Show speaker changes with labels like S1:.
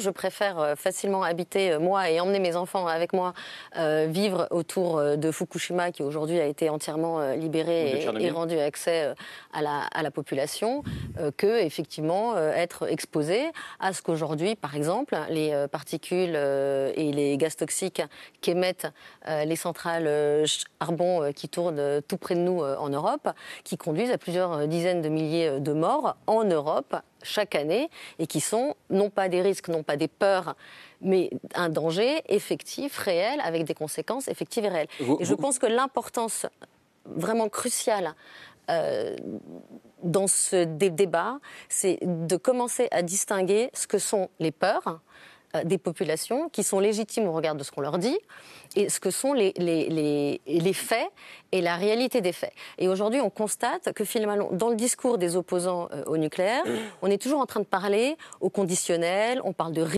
S1: Je préfère euh, facilement habiter, euh, moi, et emmener mes enfants avec moi, euh, vivre autour de Fukushima, qui aujourd'hui a été entièrement libéré et, et rendu accès à la, à la population, euh, que effectivement euh, être exposé à ce qu'aujourd'hui, par exemple, les particules et les gaz toxiques qu'émettent les centrales charbon qui tournent tout près de nous en Europe, qui conduisent à plusieurs dizaines de milliers de morts en Europe chaque année et qui sont non pas des risques, non pas des peurs, mais un danger effectif, réel, avec des conséquences effectives et réelles.
S2: Vous-
S1: et je
S2: vous-
S1: pense que l'importance vraiment cruciale euh, dans ce dé- débat, c'est de commencer à distinguer ce que sont les peurs des populations qui sont légitimes au regard de ce qu'on leur dit et ce que sont les, les, les, les faits et la réalité des faits. Et aujourd'hui, on constate que finalement, dans le discours des opposants euh, au nucléaire, on est toujours en train de parler au conditionnel, on parle de